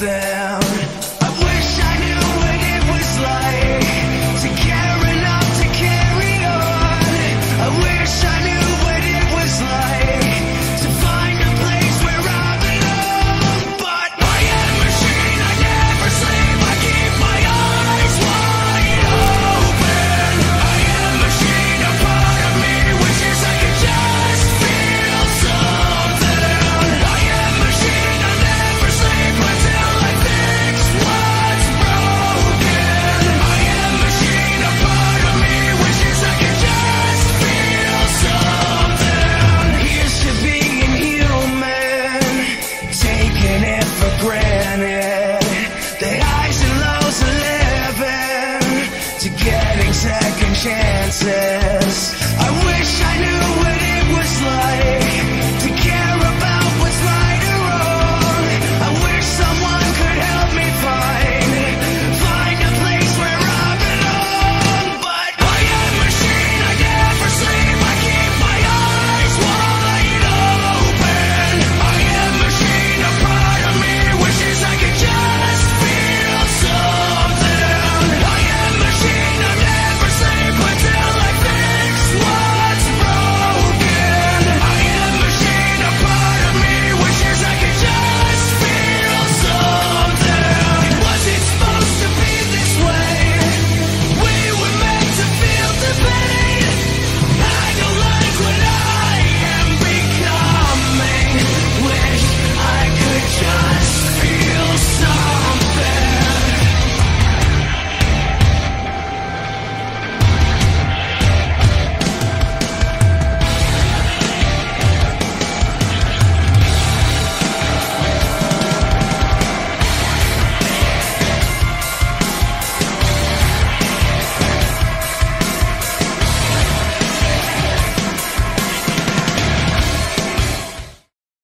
down getting second chances.